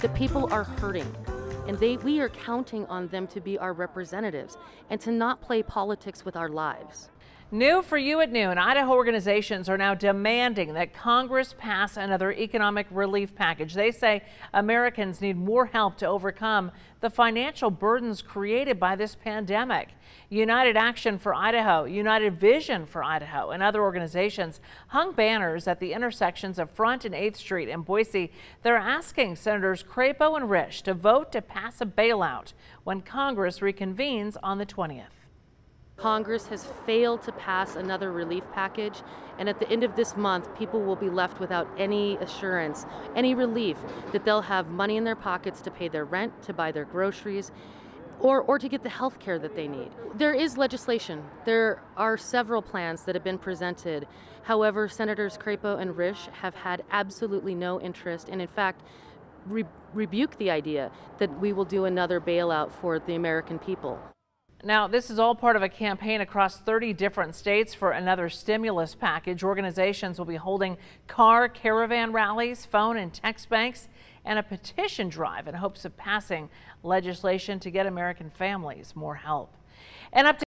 The people are hurting. And they, we are counting on them to be our representatives and to not play politics with our lives. New for you at noon, Idaho organizations are now demanding that Congress pass another economic relief package. They say Americans need more help to overcome the financial burdens created by this pandemic. United Action for Idaho, United Vision for Idaho, and other organizations hung banners at the intersections of Front and 8th Street in Boise. They're asking Senators Crapo and Risch to vote to pass a bailout when Congress reconvenes on the 20th. Congress has failed to pass another relief package, and at the end of this month, people will be left without any assurance, any relief that they'll have money in their pockets to pay their rent, to buy their groceries, or, or to get the health care that they need. There is legislation. There are several plans that have been presented. However, Senators Crapo and Risch have had absolutely no interest, and in fact, re- rebuke the idea that we will do another bailout for the American people. Now, this is all part of a campaign across 30 different states for another stimulus package. Organizations will be holding car caravan rallies, phone and text banks, and a petition drive in hopes of passing legislation to get American families more help. And up to